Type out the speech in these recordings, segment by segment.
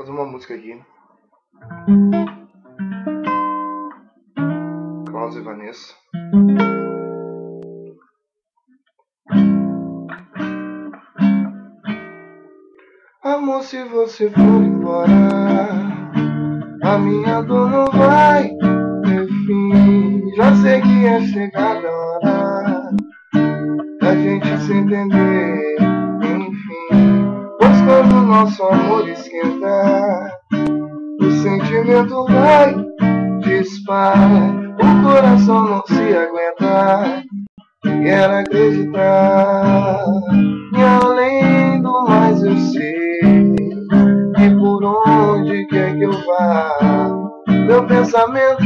fazer uma música aqui. Klaus e Vanessa. Amor, se você for embora, a minha dor não vai ter fim. Já sei que é chegada a hora da gente se entender, quando nosso amor esquentar, o sentimento vai disparar, o coração não se aguentar. Quero acreditar, e além do mais eu sei que por onde quer que eu vá, meu pensamento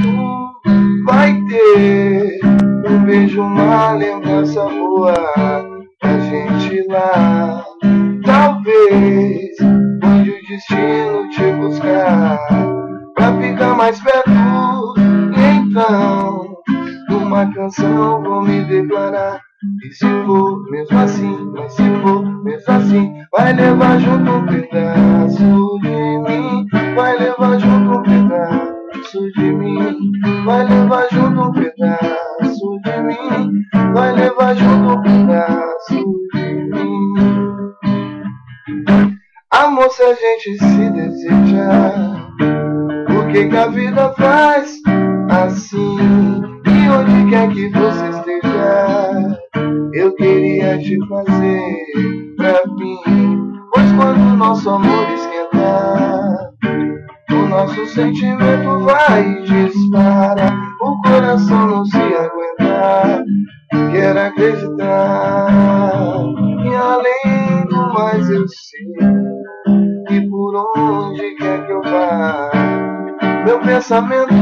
vai ter um beijo, uma lembrança boa mais e então numa canção vou me declarar. E se for mesmo assim, mas se for mesmo assim, vai levar junto um pedaço de mim, vai levar junto um pedaço de mim, vai levar junto um pedaço de mim, vai levar junto um pedaço de mim. Amor, se a gente se deseja, por que, que a vida faz assim? E onde quer que você esteja, eu queria te fazer pra mim. Pois quando nosso amor esquentar, o nosso sentimento vai disparar. O coração não se aguentar, quero acreditar. E além do mais eu sei pensamento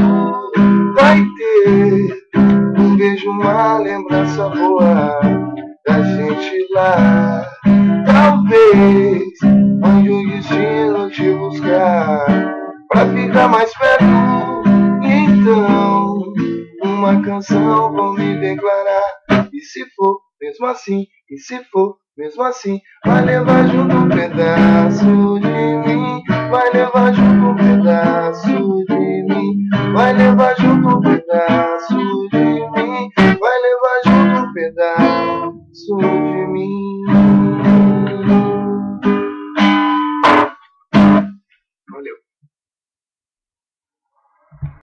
vai ter um beijo, uma lembrança boa da gente lá. Talvez onde o destino te buscar pra ficar mais perto. Então, uma canção vou me declarar. E se for mesmo assim, e se for mesmo assim, vai levar junto vai levar junto um pedaço de mim, vai levar junto um pedaço de mim.